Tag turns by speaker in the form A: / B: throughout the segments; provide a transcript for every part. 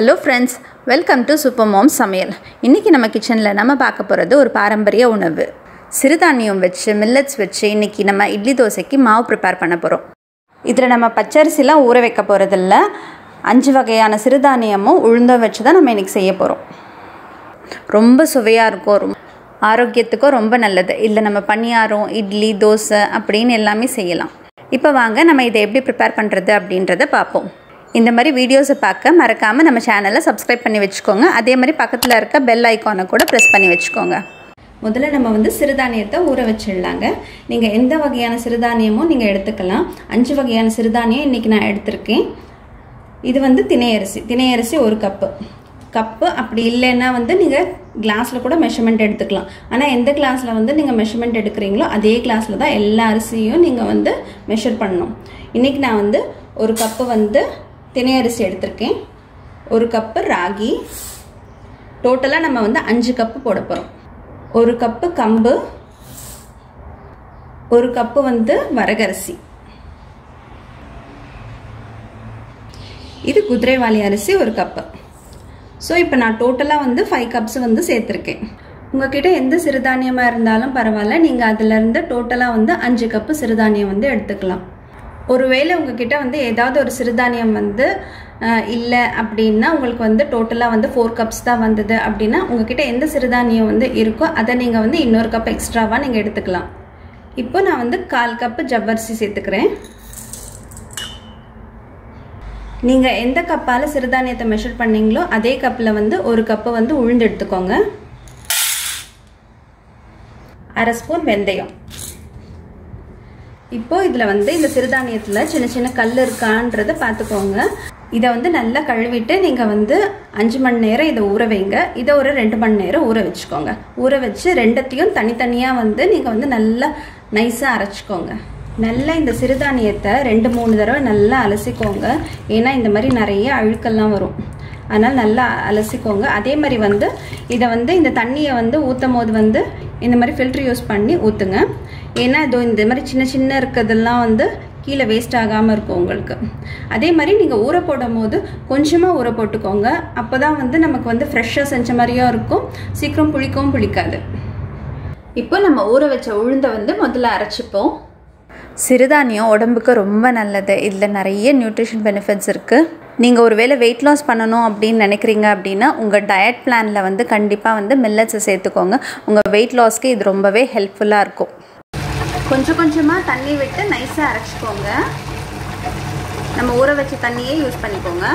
A: Hello friends welcome to super mom சமையல் இன்றைக்கி நம்ம கிச்சனில் நம்ம பார்க்க போகிறது ஒரு பாரம்பரிய உணவு. சிறுதானியம் வச்சு மில்லட்ஸ் வச்சு இன்றைக்கி நம்ம இட்லி தோசைக்கு மாவு ப்ரிப்பேர் பண்ண போகிறோம் இதில் நம்ம பச்சரிசிலாம் ஊற வைக்க போகிறதில்ல அஞ்சு வகையான சிறுதானியமும் உளுந்தும் வச்சு தான் நம்ம இன்றைக்கி செய்ய போகிறோம் ரொம்ப சுவையாக இருக்கும். ரொம்ப ஆரோக்கியத்துக்கும் ரொம்ப நல்லது. இல்லை நம்ம பணியாரம் இட்லி தோசை அப்படின்னு எல்லாமே செய்யலாம். இப்போ வாங்க நம்ம இதை எப்படி ப்ரிப்பேர் பண்ணுறது அப்படின்றத பார்ப்போம். இந்த மாதிரி வீடியோஸை பார்க்க மறக்காமல் நம்ம சேனலை சப்ஸ்கிரைப் பண்ணி வச்சுக்கோங்க. அதே மாதிரி பக்கத்தில் இருக்க பெல் ஐக்கானை கூட ப்ரெஸ் பண்ணி வச்சுக்கோங்க. முதல்ல நம்ம வந்து சிறுதானியத்தை ஊற வச்சிடலாங்க. நீங்கள் எந்த வகையான சிறுதானியமும் நீங்கள் எடுத்துக்கலாம். அஞ்சு வகையான சிறுதானியம் இன்றைக்கி நான் எடுத்திருக்கேன். இது வந்து திணையரிசி. திணையரிசி ஒரு கப்பு. கப்பு அப்படி இல்லைன்னா வந்து நீங்கள் கிளாஸில் கூட மெஷர்மெண்ட் எடுத்துக்கலாம். ஆனால் எந்த கிளாஸில் வந்து நீங்கள் மெஷர்மெண்ட் எடுக்கிறீங்களோ அதே கிளாஸில் தான் எல்லா அரிசியும் நீங்கள் வந்து மெஷர் பண்ணணும். இன்றைக்கி நான் வந்து ஒரு கப்பு வந்து தினை அரிசி எடுத்திருக்கேன். ஒரு கப்பு ராகி. டோட்டலாக நம்ம வந்து அஞ்சு கப்பு போட போகிறோம் ஒரு கப்பு கம்பு. ஒரு கப்பு வந்து வரகரிசி. இது குதிரைவாளி அரிசி ஒரு கப்பு ஸோ இப்போ நான் டோட்டலாக வந்து ஃபைவ் கப்ஸ் வந்து சேர்த்துருக்கேன். உங்ககிட்ட எந்த சிறுதானியமாக இருந்தாலும் பரவாயில்ல. நீங்கள் அதிலேருந்து டோட்டலாக வந்து அஞ்சு கப்பு சிறுதானியம் வந்து எடுத்துக்கலாம். ஒருவேளை உங்ககிட்ட வந்து ஏதாவது ஒரு சிறுதானியம் வந்து இல்லை அப்படின்னா உங்களுக்கு வந்து டோட்டலாக வந்து ஃபோர் கப்ஸ் தான் வந்தது அப்படின்னா உங்ககிட்ட எந்த சிறுதானியம் வந்து இருக்கோ அதை நீங்கள் வந்து இன்னொரு கப் எக்ஸ்ட்ராவாக நீங்கள் எடுத்துக்கலாம். இப்போ நான் வந்து கால் கப்பு ஜவ்வரிசி சேர்த்துக்கிறேன். நீங்கள் எந்த கப்பால் சிறுதானியத்தை மெஷர் பண்ணீங்களோ அதே கப்பில் வந்து ஒரு கப்பு வந்து உளுந்து எடுத்துக்கோங்க. அரை ஸ்பூன் வெந்தயம். இப்போ இதில் வந்து இந்த சிறுதானியத்தில் சின்ன சின்ன கல் இருக்கான்றதை பார்த்துக்கோங்க இதை வந்து நல்லா கழுவிட்டு நீங்கள் வந்து அஞ்சு மணி நேரம் இதை ஊற வைங்க. இதை ஒரு ரெண்டு மணி நேரம் ஊற வச்சுக்கோங்க. ஊற வச்சு ரெண்டத்தையும் தனித்தனியாக வந்து நீங்கள் வந்து நல்லா நைஸாக அரைச்சிக்கோங்க. நல்லா இந்த சிறுதானியத்தை ரெண்டு மூணு தடவை நல்லா அலசிக்கோங்க. ஏன்னா இந்த மாதிரி நிறைய அழுக்கெல்லாம் வரும். அதனால் நல்லா அலசிக்கோங்க. அதே மாதிரி வந்து இதை வந்து இந்த தண்ணியை வந்து ஊற்றும் போது வந்து இந்த மாதிரி ஃபில்ட்ரு யூஸ் பண்ணி ஊற்றுங்க ஏன்னா இதோ இந்த மாதிரி சின்ன சின்ன இருக்கிறதெல்லாம் வந்து கீழே வேஸ்ட் ஆகாமல் இருக்கும் உங்களுக்கு. அதே மாதிரி நீங்கள் ஊற போடும் போது கொஞ்சமாக ஊற போட்டுக்கோங்க. அப்போ தான் வந்து நமக்கு வந்து ஃப்ரெஷ்ஷாக செஞ்ச மாதிரியும் இருக்கும். சீக்கிரம் புளிக்கவும் புளிக்காது. இப்போ நம்ம ஊற வச்ச உளுந்தை வந்து முதல்ல அரைச்சிப்போம். சிறுதானியம் உடம்புக்கு ரொம்ப நல்லது. இதில் நிறைய நியூட்ரிஷன் பெனிஃபிட்ஸ் இருக்குது நீங்கள் ஒரு வேளை வெயிட் லாஸ் பண்ணணும் அப்படின்னு நினைக்கிறீங்க அப்படின்னா உங்கள் டயட் பிளானில் வந்து கண்டிப்பாக வந்து மில்லட்ஸை சேர்த்துக்கோங்க. உங்கள் வெயிட் லாஸ்க்கு இது ரொம்பவே ஹெல்ப்ஃபுல்லாக இருக்கும். கொஞ்சம் கொஞ்சமாக தண்ணி விட்டு நைஸாக அரைச்சிக்கோங்க. நம்ம ஊற வச்ச தண்ணியே யூஸ் பண்ணிக்கோங்க.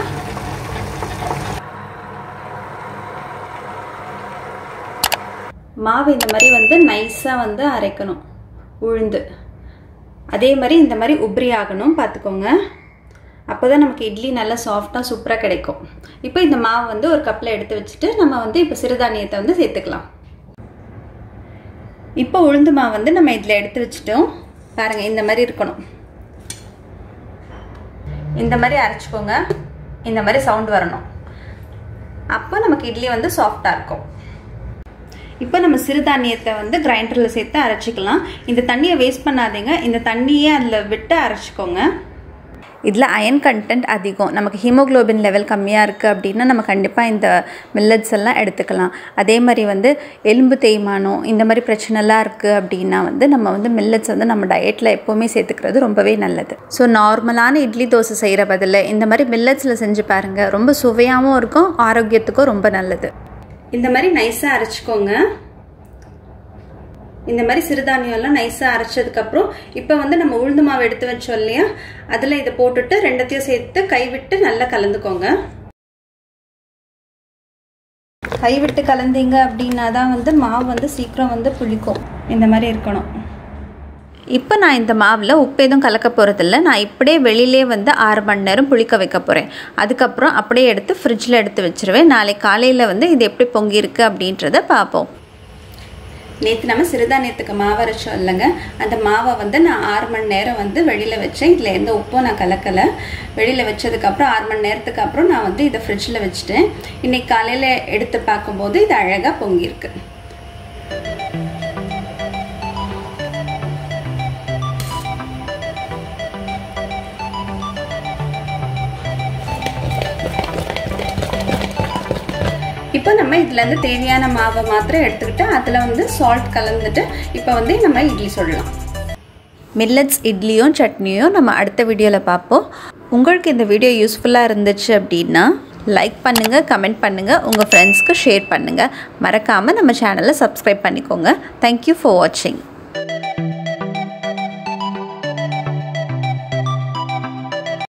A: மாவு இந்த மாதிரி வந்து நைஸாக வந்து அரைக்கணும். உளுந்து. அதே மாதிரி இந்த மாதிரி உப்ரி ஆகணும் பார்த்துக்கோங்க அப்போ தான் நமக்கு இட்லி நல்லா சாஃப்டாக சூப்பராக கிடைக்கும். இப்போ இந்த மாவு வந்து ஒரு கப்பில் எடுத்து வச்சுட்டு நம்ம வந்து இப்போ சிறுதானியத்தை வந்து சேர்த்துக்கலாம். இப்போ உளுந்து மாவு வந்து நம்ம இதில் எடுத்து வச்சுட்டோம். பாருங்கள் இந்த மாதிரி இருக்கணும். இந்த மாதிரி அரைச்சிக்கோங்க. இந்த மாதிரி சவுண்ட் வரணும். அப்போ நமக்கு இட்லி வந்து சாஃப்டாக இருக்கும். இப்போ நம்ம சிறுதானியத்தை வந்து கிரைண்டரில் சேர்த்து அரைச்சிக்கலாம். இந்த தண்ணியை வேஸ்ட் பண்ணாதீங்க. இந்த தண்ணியே அதில் விட்டு அரைச்சிக்கோங்க. இதில் அயன் கண்டென்ட் அதிகம். நமக்கு ஹீமோக்ளோபின் லெவல் கம்மியாக இருக்குது அப்படின்னா நம்ம கண்டிப்பாக இந்த மில்லட்ஸ் எல்லாம் எடுத்துக்கலாம். அதே மாதிரி வந்து எலும்பு தேய்மானம் இந்த மாதிரி பிரச்சனைலாம் இருக்குது அப்படின்னா வந்து நம்ம வந்து மில்லட்ஸ் வந்து நம்ம டயட்டில் எப்போவுமே சேர்த்துக்கிறது ரொம்பவே நல்லது. ஸோ நார்மலான இட்லி தோசை செய்கிற பதில் இந்த மாதிரி மில்லட்ஸில் செஞ்சு பாருங்கள் ரொம்ப சுவையாகவும் இருக்கும் ஆரோக்கியத்துக்கும் ரொம்ப நல்லது. இந்த மாதிரி நைஸாக அரைச்சிக்கோங்க. இந்த மாதிரி சிறுதானியம்லாம் நைஸாக அரைச்சதுக்கப்புறம் இப்போ வந்து நம்ம உளுந்து மாவு எடுத்து வச்சோம் இல்லையா? அதில் இதை போட்டுட்டு ரெண்டத்தையும் சேர்த்து கைவிட்டு நல்லா கலந்துக்கோங்க. கைவிட்டு கலந்தீங்க அப்படின்னா தான் வந்து மாவு வந்து சீக்கிரம் வந்து புளிக்கும். இந்த மாதிரி இருக்கணும். இப்போ நான் இந்த மாவில் உப்பு எதுவும் கலக்க போகிறதில்ல நான் இப்படியே வெளியிலே வந்து ஆறு மணி நேரம் புளிக்க வைக்க போகிறேன் அதுக்கப்புறம் அப்படியே எடுத்து ஃப்ரிட்ஜில் எடுத்து வச்சுருவேன். நாளைக்கு காலையில் வந்து இது எப்படி பொங்கியிருக்கு அப்படின்றத பார்ப்போம். நேற்று நம்ம சிறுதானியத்துக்கு மாவு அரைச்சோம் இல்லைங்க. அந்த மாவை வந்து நான் ஆறு மணி நேரம் வந்து வெளியில் வச்சேன். இதில் எந்த உப்பும் நான் கலக்கலை. வெளியில் வச்சதுக்கப்புறம் ஆறு மணி நேரத்துக்கு அப்புறம் நான் வந்து இதை ஃப்ரிட்ஜில் வச்சுட்டேன். இன்றைக்கி காலையில் எடுத்து பார்க்கும்போது இது அழகாக பொங்கியிருக்கு. இப்போ நம்ம இதுலேருந்து தேவையான மாவை மாத்திரம் எடுத்துக்கிட்டு அதில் வந்து சால்ட் கலந்துட்டு இப்போ வந்து நம்ம இட்லி சொல்லலாம். மில்லட்ஸ் இட்லியும் சட்னியும் நம்ம அடுத்த வீடியோவில் பார்ப்போம். உங்களுக்கு இந்த வீடியோ யூஸ்ஃபுல்லாக இருந்துச்சு அப்படின்னா லைக் பண்ணுங்கள் கமெண்ட் பண்ணுங்கள் உங்கள் ஃப்ரெண்ட்ஸ்க்கு ஷேர் பண்ணுங்கள் மறக்காமல் நம்ம சேனலை சப்ஸ்கிரைப் பண்ணிக்கோங்க. தேங்க்யூ ஃபார் வாட்சிங்